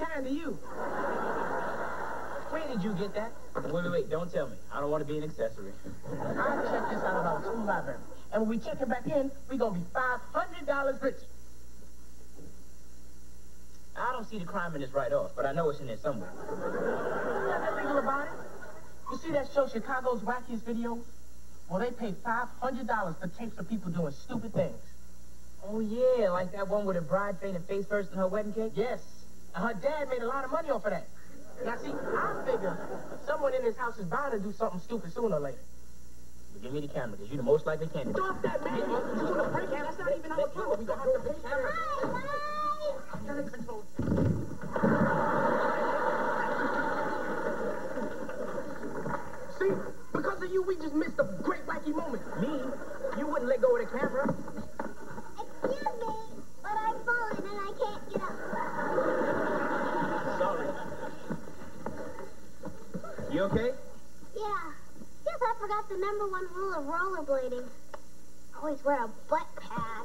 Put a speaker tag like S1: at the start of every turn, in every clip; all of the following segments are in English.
S1: kind to you.
S2: Where did you get that? Wait, wait, wait, don't tell me. I don't want to be an accessory.
S1: I checked this out of our school library. And when we check it back in, we're gonna be $500 rich.
S2: I don't see the crime in this right off, but I know it's in there somewhere.
S1: Nothing illegal about it. You see that show, Chicago's Wackiest Videos? Well, they pay $500 for tapes of people doing stupid things.
S2: Oh, yeah, like that one with the bride fainted face first in her wedding cake?
S1: Yes. And her dad made a lot of money off of that. Now, see, I figure someone in this house is bound to do something stupid sooner or later.
S2: Give me the camera, because you're the most likely candidate.
S1: Stop that, man. You're doing a break, and that's not even our fault. We gonna have to pay for it. Turn the controls. See, because of you, we just missed a great wacky moment.
S2: Me? You wouldn't let go of the camera.
S3: Excuse me, but I've fallen and I can't get up.
S2: Sorry. You okay?
S3: Yeah. Guess I forgot the number one rule of rollerblading. Always wear a butt pad.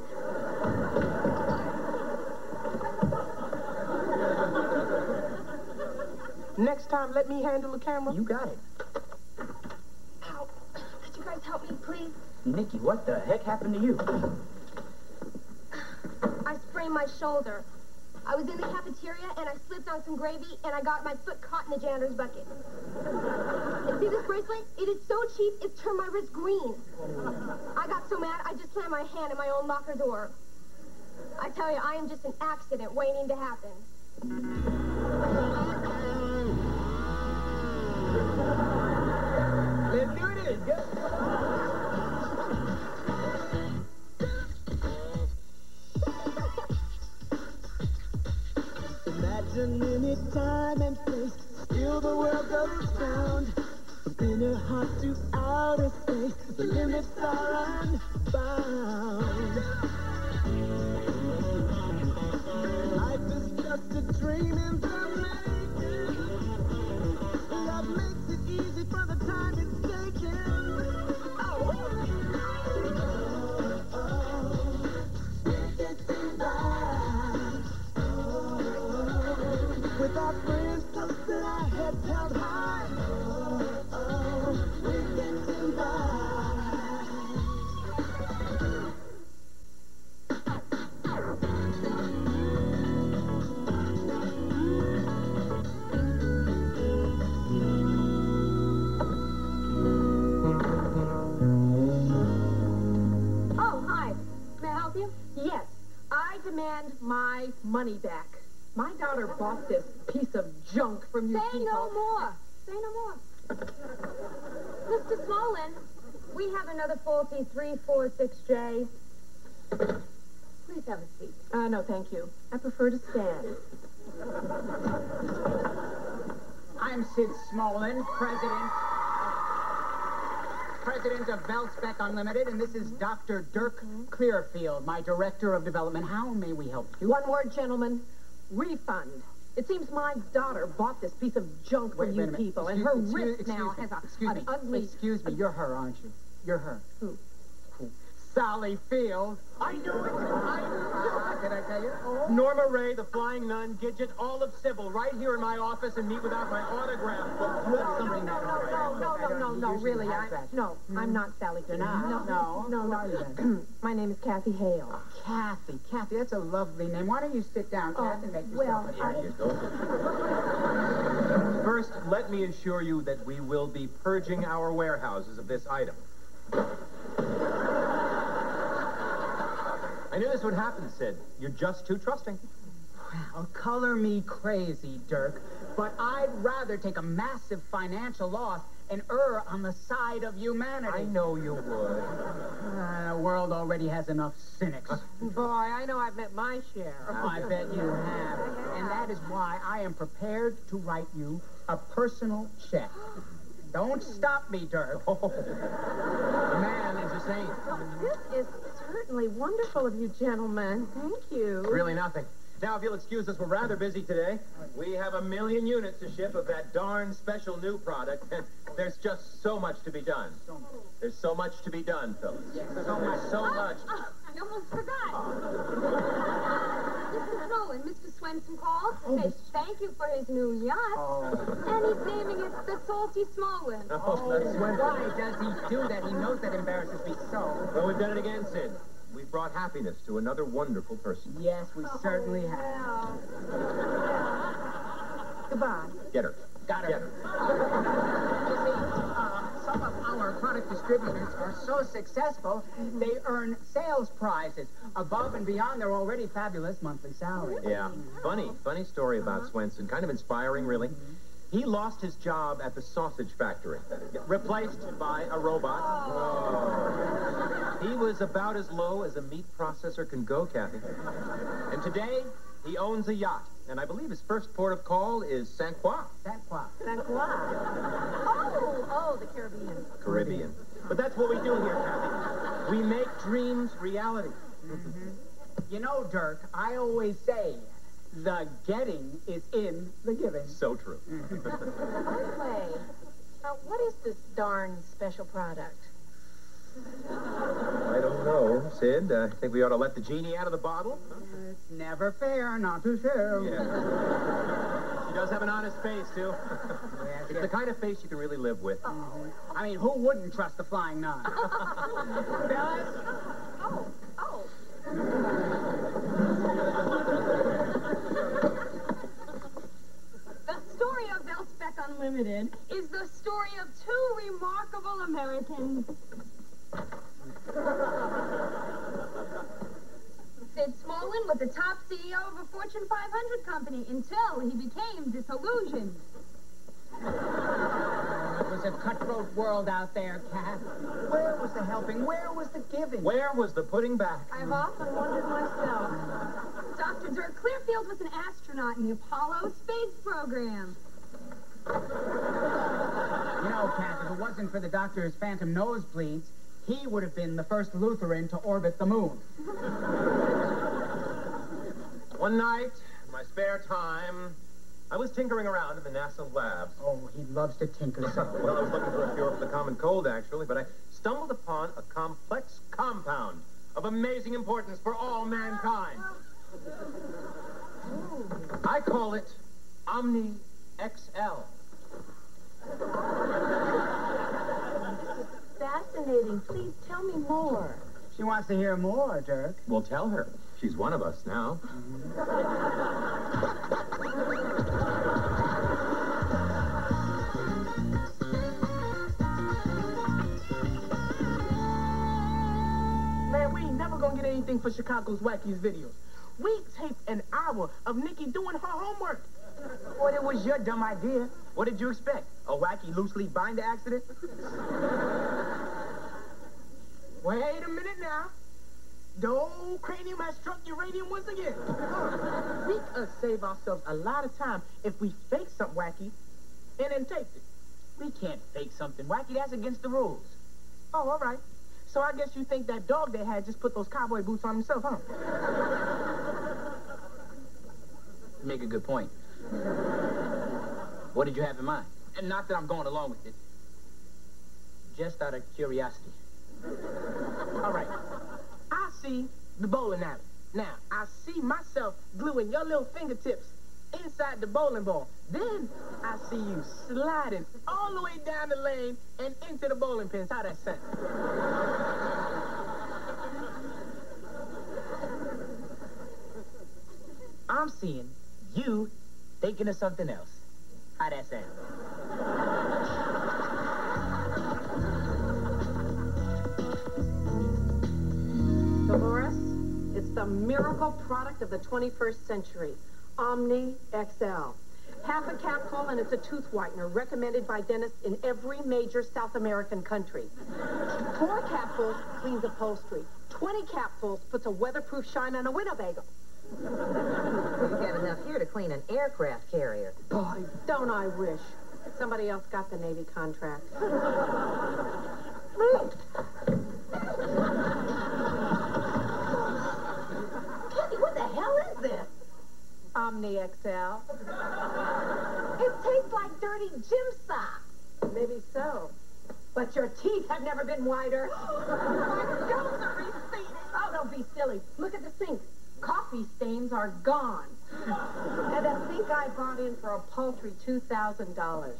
S1: Next time, let me handle the camera.
S2: You got it.
S3: Ow. Could you guys help me, please?
S2: Nikki, what the heck happened to you?
S4: I sprained my shoulder. I was in the cafeteria and I slipped on some gravy and I got my foot caught in the janitor's bucket. And see this bracelet? It is so cheap, it's turned my wrist green. I got so mad, I just slammed my hand in my own locker door. I tell you, I am just an accident waiting to happen.
S2: Let's do it.
S5: Imagine any time and place, still the world goes round. From inner heart to outer space, the limits are unbound. Life is just a dream in the
S4: demand my money back. My daughter bought this piece of junk from you
S6: Say
S4: people.
S6: no more. Say no more. Mr. Smolin, we have another faulty 346J. Please have a seat.
S4: Uh, no, thank you. I prefer to stand.
S7: I'm Sid Smolin, president president of Velspec Unlimited, and this is Dr. Dirk Clearfield, my director of development. How may we help you?
S4: One word, gentlemen. Refund. It seems my daughter bought this piece of junk
S7: Wait,
S4: from you people, and her
S7: excuse-
S4: wrist
S7: excuse
S4: now
S7: me.
S4: has a,
S7: Excuse
S4: an
S7: me.
S4: ugly...
S7: Excuse me, you're her, aren't you? You're her.
S4: Who?
S7: Sally Field. I knew it. I knew it. Did I tell you? Oh.
S8: Norma Rae, the Flying Nun, Gidget, all of Sybil, right here in my office and meet without my autograph book.
S7: You have something that hmm.
S4: No, no, no, no, no, no, really, I, no, I'm not Sally Field. No, no, no.
S7: are?
S4: My name is Cathy Hale.
S7: Oh, Cathy, Cathy, that's a lovely name. Why don't you sit down,
S4: Oh,
S7: Cathy, and make
S4: well,
S7: yourself ease?
S8: First, let me assure you that we will be purging our warehouses of this item. I knew this would happen, Sid. You're just too trusting.
S7: Well, color me crazy, Dirk, but I'd rather take a massive financial loss and err on the side of humanity.
S8: I know you would.
S7: Uh, the world already has enough cynics.
S4: Boy, I know I've met my share.
S7: I bet you have. And that is why I am prepared to write you a personal check. Don't stop me, Dirk.
S8: The man is a saint.
S4: This is certainly wonderful of you gentlemen. Thank you.
S8: Really nothing. Now, if you'll excuse us, we're rather busy today. We have a million units to ship of that darn special new product, and there's just so much to be done. There's so much to be done, Phyllis.
S7: So much.
S8: So oh, much.
S6: Oh, I almost forgot. Mr. Nolan, Mr. Swenson called to oh, say thank you for his new yacht.
S7: Oh.
S6: And he's naming it the Salty Smolin.
S8: Oh, that's Swenson.
S7: Why does he do that? He knows that embarrasses me so.
S8: Well, we've done it again, Sid. We've brought happiness to another wonderful person.
S7: Yes, we certainly have.
S6: Goodbye.
S8: Get her.
S7: Got her.
S8: Get her.
S7: You see, uh, some of our product distributors are so successful, they earn sales prizes above and beyond their already fabulous monthly salary.
S8: Yeah. Funny, funny story about Swenson. Kind of inspiring, really. He lost his job at the sausage factory, replaced by a robot. He was about as low as a meat processor can go, Cathy. And today, he owns a yacht. And I believe his first port of call is San Juan,
S7: That quoi?
S6: Oh, oh, the Caribbean.
S8: Caribbean. But that's what we do here, Cathy. We make dreams reality. Mm -hmm.
S7: You know, Dirk, I always say, the getting is in the giving.
S8: So true.
S6: By the way. Uh, what is this darn special product?
S8: I don't know, Sid. Uh, I think we ought to let the genie out of the bottle.
S7: It's never fair not to share.
S8: Yeah. She does have an honest face, too.
S7: Yes,
S8: It's
S7: yes.
S8: the kind of face you can really live with. Mm-hmm.
S7: I mean, who wouldn't trust the flying nun? Fellas,
S6: Oh, oh. The story of Velspec Unlimited is the story of two remarkable Americans. Sid Smolin was the top CEO of a Fortune 500 company until he became disillusioned.
S7: it was a cutthroat world out there, Cat. Where was the helping? Where was the giving?
S8: Where was the putting back?
S6: I've often wondered myself. Dr. Dirk Clearfield was an astronaut in the Apollo space program.
S7: You know, Cat, if it wasn't for the doctor's phantom nosebleeds, he would have been the first Lutheran to orbit the moon.
S8: One night, in my spare time, I was tinkering around in the NASA labs.
S7: Oh, he loves to tinker so.
S8: Well, I was looking for a cure for the common cold, actually, but I stumbled upon a complex compound of amazing importance for all mankind. I call it Omni XL.
S6: Fascinating. Please tell me more.
S7: She wants to hear more, Dirk.
S8: Well, tell her. She's one of us now.
S1: Man, we ain't never gonna get anything for Chicago's wackiest videos. We taped an hour of Nikki doing her homework.
S2: Well, it was your dumb idea. What did you expect? A wacky loose leaf binder accident?
S1: Wait a minute now. The old cranium has struck uranium once again. we could save ourselves a lot of time if we fake something wacky and then tape it.
S2: We can't fake something wacky. That's against the rules.
S1: Oh, all right. So I guess you think that dog they had just put those cowboy boots on himself, huh?
S2: You make a good point. What did you have in mind? And not that I'm going along with it. Just out of curiosity.
S1: All right. I see the bowling alley. Now, I see myself gluing your little fingertips inside the bowling ball. Then I see you sliding all the way down the lane and into the bowling pins. How that sound?
S2: I'm seeing you thinking of something else. How that sound?
S9: The miracle product of the 21st century. Omni XL. Half a capful and it's a tooth whitener recommended by dentists in every major South American country. Four capfuls cleans upholstery. 20 capfuls puts a weatherproof shine on a Winnebago.
S10: We've got enough here to clean an aircraft carrier.
S9: Boy, don't I wish. Somebody else got the Navy contract.
S10: Cathy, what the hell is this?
S9: Omni XL.
S10: It tastes like dirty gym socks.
S9: Maybe so. But your teeth have never been whiter. My gums are receding. Oh, don't be silly. Look at the sink. Coffee stains are gone. and I sink I bought in for a paltry $2,000.
S4: What?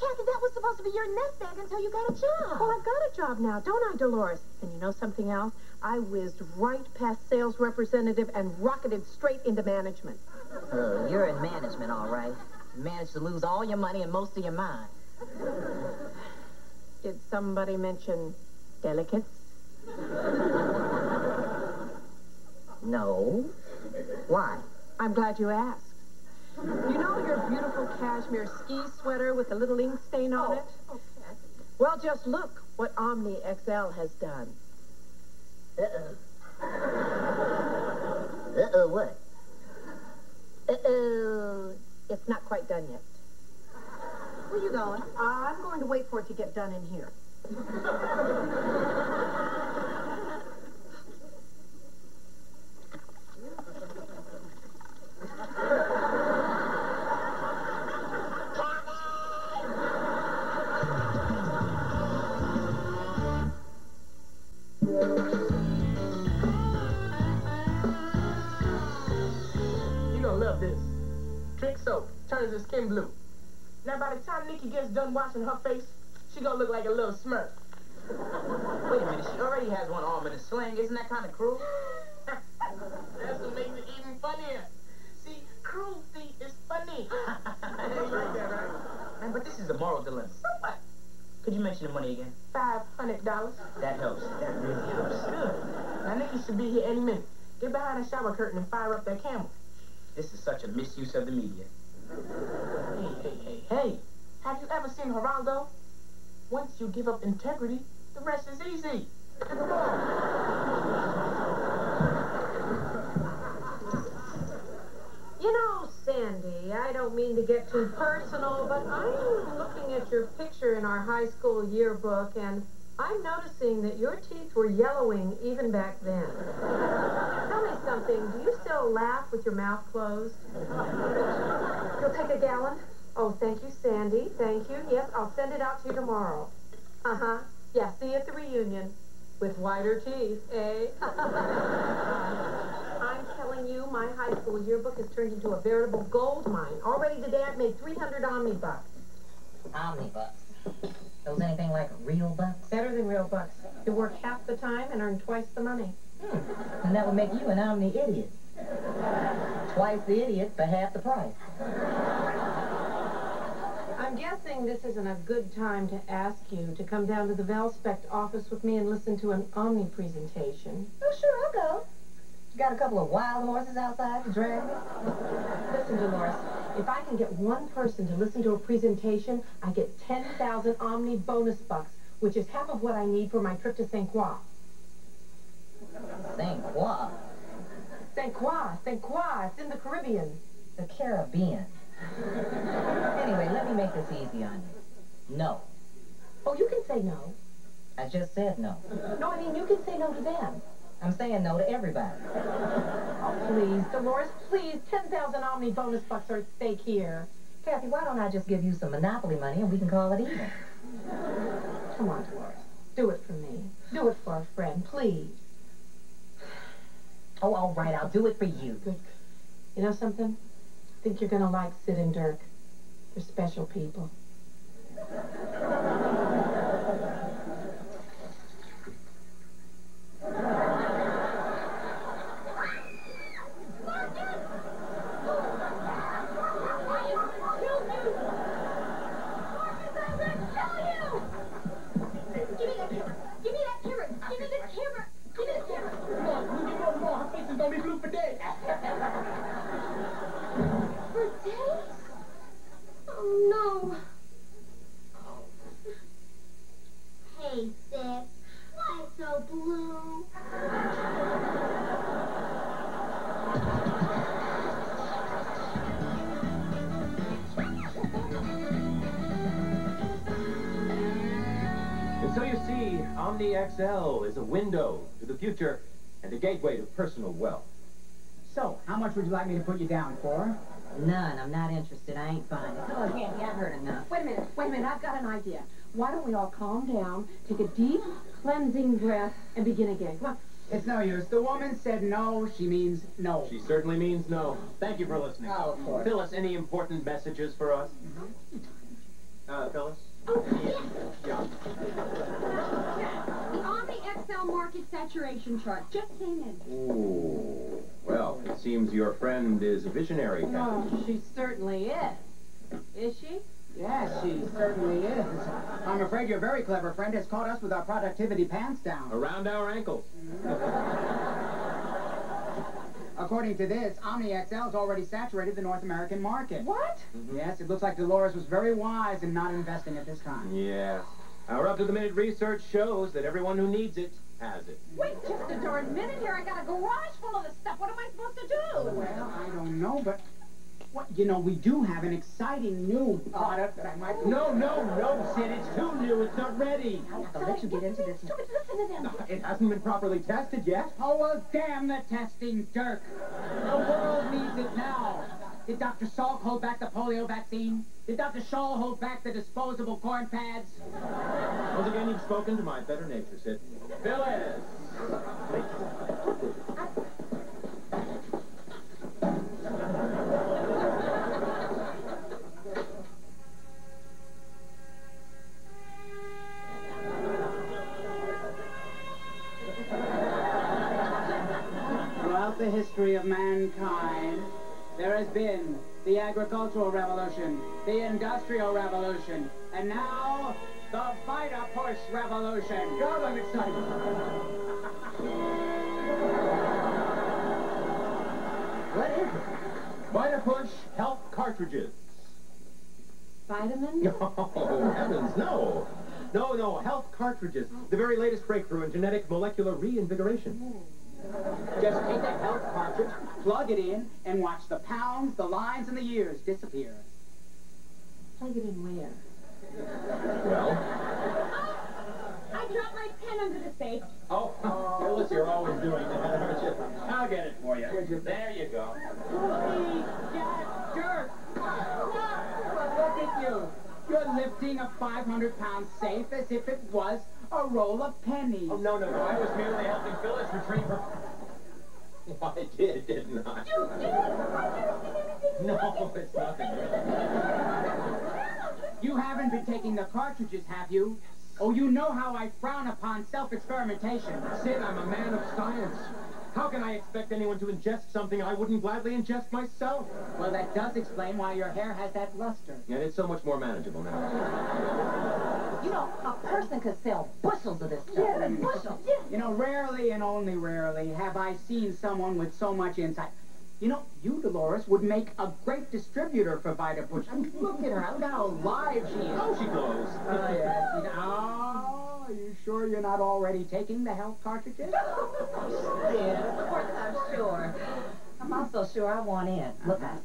S4: Cathy, that was supposed to be your nest egg until you got a job.
S9: Well, I've got a job now, don't I, Dolores? And you know something else? I whizzed right past sales representative and rocketed straight into management.
S10: Oh, you're in management, all right. You managed to lose all your money and most of your mind.
S9: Did somebody mention delicates?
S10: No. Why?
S9: I'm glad you asked. You know your beautiful cashmere ski sweater with a little ink stain on oh, it?
S10: Oh,
S9: Well, just look what Omni XL has done.
S10: Uh-oh. Uh-oh what?
S9: Uh-oh. It's not quite done yet.
S10: Where are you going?
S9: Uh, I'm going to wait for it to get done in here.
S1: done washing her face, she gonna look like a little smirk.
S2: Wait a minute, she already has one arm in a sling. Isn't that kind of cruel?
S1: That's what makes it even funnier. See, cruelty is funny. you like that, right?
S2: Man, but this is a moral dilemma.
S1: So what?
S2: Could you mention the money again?
S1: Five hundred dollars.
S2: That helps. That really helps.
S1: Good. Now Nikki should be here any minute. Get behind the shower curtain and fire up that camera.
S2: This is such a misuse of the media.
S1: Hey, hey, hey, hey. Have you ever seen Geraldo? Once you give up integrity, the rest is easy.
S9: You know, Sandy, I don't mean to get too personal, but I'm looking at your picture in our high school yearbook, and I'm noticing that your teeth were yellowing even back then. Tell me something. Do you still laugh with your mouth closed? You'll take a gallon? Oh, thank you, Sandy. Thank you. Yes, I'll send it out to you tomorrow. Uh-huh. Yeah, see you at the reunion. With whiter teeth, eh? I'm telling you, my high school yearbook has turned into a veritable gold mine. Already today, I've made 300 Omni bucks.
S10: Omnibucks. Those anything like real bucks?
S9: Better than real bucks. You work half the time and earn twice the money.
S10: Hmm. And that would make you an Omni idiot. Twice the idiot for half the price.
S9: I'm guessing this isn't a good time to ask you to come down to the Velspec office with me and listen to an Omni presentation.
S10: Oh, sure, I'll go. You got a couple of wild horses outside to drag me?
S9: Listen, Dolores, if I can get one person to listen to a presentation, I get 10,000 Omni bonus bucks, which is half of what I need for my trip to St. Croix.
S10: St. Croix.
S9: St. Croix, St. Croix, it's in the Caribbean.
S10: The Caribbean. Anyway, let me make this easy on you. No.
S9: Oh, you can say no.
S10: I just said no.
S9: No, I mean, you can say no to them.
S10: I'm saying no to everybody.
S9: Oh, please, Dolores, please, 10,000 Omni bonus bucks are at stake here.
S10: Cathy, why don't I just give you some Monopoly money and we can call it even?
S9: Come on, Dolores. Do it for me. Do it for a friend, please.
S10: Oh, all right, I'll do it for you.
S9: Good. You know something? Think you're going to like Sid and Dirk. They're special people.
S8: Window to the future and a gateway to personal wealth.
S7: So, how much would you like me to put you down for?
S10: None. I'm not interested. I ain't buying it. Oh, Cathy, I've heard enough.
S9: Wait a minute, wait a minute, I've got an idea. Why don't we all calm down, take a deep, cleansing breath, and begin again? Come on.
S7: It's no use. The woman said no, she means no.
S8: She certainly means no. Thank you for listening.
S10: Oh, of course.
S8: Phyllis, any important messages for us? Uh, Phyllis? Yeah.
S6: The Omni market saturation chart just came in.
S8: Ooh. Well, it seems your friend is a visionary, Cathy.
S9: Oh, she certainly is. Is she?
S7: Yes, she certainly is. I'm afraid your very clever friend has caught us with our productivity pants down.
S8: Around our ankles.
S7: According to this, Omni XL has already saturated the North American market.
S9: What? Mm-hmm.
S7: Yes, it looks like Dolores was very wise in not investing at this time.
S8: Yes. Our up-to-the-minute research shows that everyone who needs it has it.
S6: Wait just a darn minute here. I got a garage full of this stuff. What am I supposed to do?
S7: Well, I don't know, but what you know, we do have an exciting new product that I might.
S8: No, no, no, Sid. It's too new. It's not ready.
S10: I have to let you get into this.
S6: Stupid, listen to them.
S8: It hasn't been properly tested yet.
S7: Oh well, damn the testing, Dirk. The world needs it now. Did Dr. Salk hold back the polio vaccine? Did Dr. Scholl hold back the disposable corn pads?
S8: Once again, you've spoken to my better nature, Sid. Phyllis!
S7: Throughout the history of mankind, there has been the agricultural revolution, the industrial revolution, and now the Vita Push revolution. God, I'm excited.
S10: What is it?
S8: Vitapush Health Cartridges.
S9: Vitamins?
S8: No, heavens, no. No, no, health cartridges. The very latest breakthrough in genetic molecular reinvigoration. Oh.
S7: Just take that health cartridge, plug it in, and watch the pounds, the lines, and the years disappear.
S10: Plug it in where?
S8: Well,
S6: I dropped my pen under the safe.
S8: oh, oh Phyllis, you're always doing that, aren't you? I'll get it for you. There you go.
S7: Holy Jack Dirk! Well, look at you. You're lifting a 500-pound safe as if it was a roll of pennies.
S8: Oh, no, no, no. I was merely helping Phyllis retrieve her... Well, I did, didn't I? No, it's nothing.
S7: You haven't been taking the cartridges, have you? Oh, you know how I frown upon self-experimentation.
S8: Sid, I'm a man of science. How can I expect anyone to ingest something I wouldn't gladly ingest myself?
S7: Well, that does explain why your hair has that luster.
S8: And it's so much more manageable now.
S10: You know, a person could sell bushels of this stuff.
S6: Yeah, bushels. Yeah.
S7: You know, rarely and only rarely have I seen someone with so much insight. You know, you, Dolores, would make a great distributor for Vita Push. I mean, look at her. Look how alive she is.
S8: Oh, she glows.
S7: Oh, yes. You oh, are you sure you're not already taking the health cartridges?
S10: Yeah, of course I'm sure. I'm also sure I want in. Look, guys,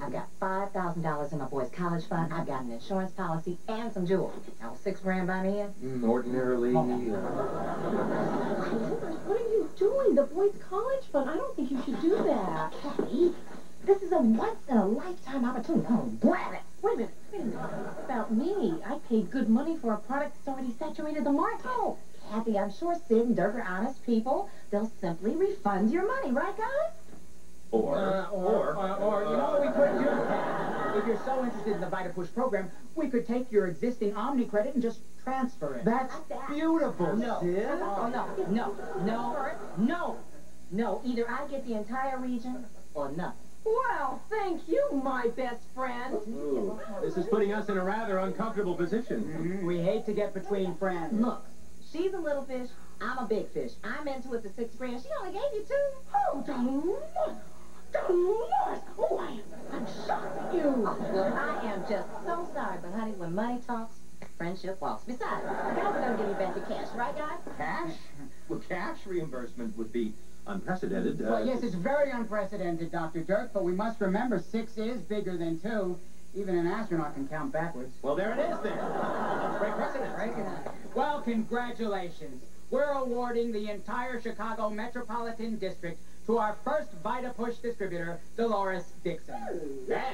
S10: I've got $5,000 in my boy's college fund. I've got an insurance policy and some jewelry. Now, six grand by me in?
S8: Mm, ordinarily, uh,
S9: What are you doing? The boys' college fund. I don't think you should do that.
S10: Cathy, this is a once-in-a-lifetime opportunity. Come on, grab it.
S9: Wait a minute. Wait a minute. What about me? I paid good money for a product that's already saturated the market.
S10: Oh, Cathy, I'm sure Sid and Dirk are honest people. They'll simply refund your money, right, guys?
S8: or,
S7: Uh, or, or, or, you know what we could do, If you're so interested in the Vita Push program, we could take your existing Omni credit and just transfer it.
S8: That's beautiful,
S10: No.
S8: Sid.
S10: Oh, no, no, no, no. No, either I get the entire region or nothing.
S9: Well, thank you, my best friend.
S8: Ooh, this is putting us in a rather uncomfortable position.
S7: Mhm, We hate to get between friends.
S10: Look, she's a little fish, I'm a big fish. I'm into it for six grand. She only gave you two.
S9: Oh, Dolores. Dolores. Oh, I, I'm shocked at you.
S10: Well, I am just so sorry, but honey, when money talks, friendship walks. Besides, you guys are gonna give you back the cash, right, guys?
S8: Cash? Well, cash reimbursement would be unprecedented. Uh,
S7: well, yes, it's very unprecedented, Dr. Dirk, but we must remember six is bigger than two. Even an astronaut can count backwards.
S8: Well, there it is, then. Break precedent.
S7: Break it well, congratulations. We're awarding the entire Chicago Metropolitan District to our first VitaPush distributor, Dolores Dixon.
S8: Yeah.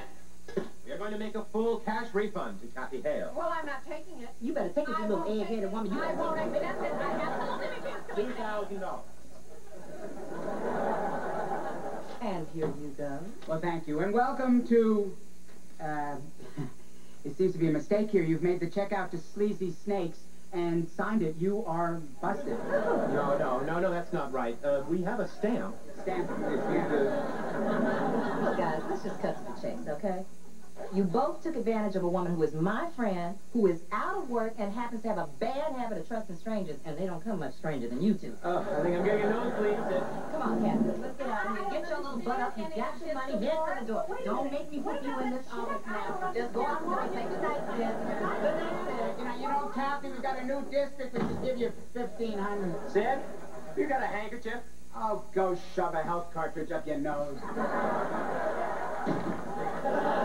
S8: We're going to make a full cash refund to Cathy Hale.
S9: Well, I'm not taking it.
S10: You better take it, you little egg-headed woman. You
S9: I won't accept it. I have to
S8: $2,000.
S10: And here you go.
S7: Well, thank you. And welcome to, uh, it seems to be a mistake here. You've made the check out to Sleazy Snakes and signed it. You are busted.
S8: No, no, no, no, that's not right. Uh, we have a stamp.
S7: Stamp.
S10: Look, guys, let's just cut to the chase, okay? You both took advantage of a woman who is my friend, who is out of work, and happens to have a bad habit of trusting strangers, and they don't come much stranger than you two.
S8: Oh, I think I'm getting a nosebleed.
S10: Come on, Cathy, let's get out of here. Get your little butt up. You got your money. Head to the door. Don't make me put you in this office now. Just go out and say good night, Sid. Good night, Sid.
S7: You know, you know, Cathy, we've got a new district. We should give you 1500
S8: Sid, you got a handkerchief?
S7: Oh, go shove a health cartridge up your nose.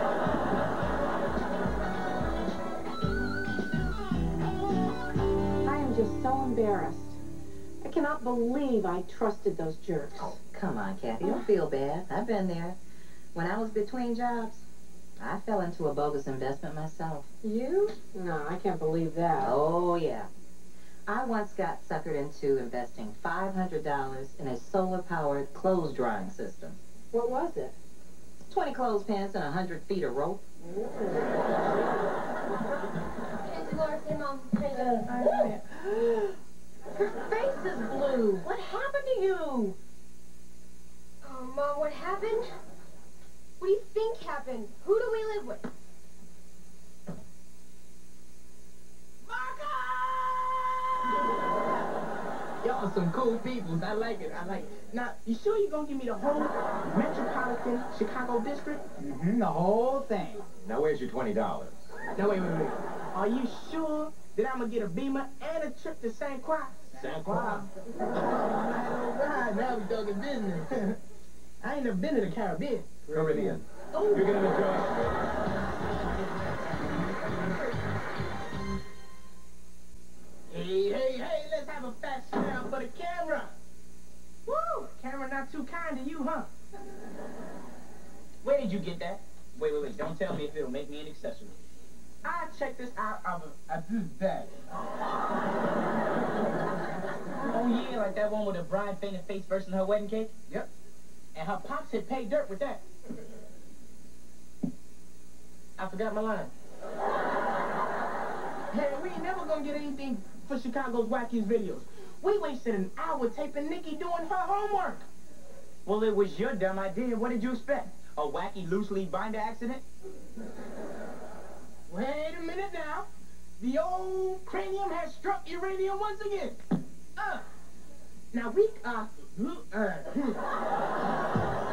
S9: so embarrassed. I cannot believe I trusted those jerks.
S10: Oh, come on, Cathy. Don't ah. feel bad. I've been there. When I was between jobs, I fell into a bogus investment myself.
S9: You? No, I can't believe that.
S10: Oh, yeah. I once got suckered into investing $500 in a solar-powered clothes drying system.
S9: What was it?
S10: 20 clothespins and 100 feet of rope.
S4: Tracy Laura, say mom. Tracy.
S10: Her face is blue. What happened to you?
S4: Oh, mom, what happened? What do you think happened? Who do we live with?
S1: Y'all some cool peoples. I like it. I like it. Now, you sure you're gonna give me the whole metropolitan Chicago district?
S7: Mm-hmm, the whole thing.
S8: Now, where's your $20?
S1: No, wait, wait, wait. Are you sure that I'm gonna get a beamer and a trip to St. Croix?
S8: St. Croix?
S1: Oh, All right, now we talking business. I ain't never been to the Caribbean.
S8: Caribbean.
S1: Oh.
S8: You're gonna enjoy
S1: Hey, hey, hey, let's have a fast smile for the camera. Woo! Camera not too kind to you, huh?
S2: Where did you get that? Wait, wait, wait. Don't tell me if it'll make me an accessory.
S1: I checked this out of a, a bag.
S2: Oh, yeah, like that one with the bride fainted face in her wedding cake?
S1: Yep. And her pops had paid dirt with that. I forgot my line. Hey, we ain't never gonna get anything for Chicago's wackiest videos. We wasted an hour taping Nikki doing her homework.
S2: Well, it was your dumb idea. What did you expect? A wacky loose leaf binder accident?
S1: Wait a minute now. The old cranium has struck uranium once again. Uh. Now we uh, uh hmm.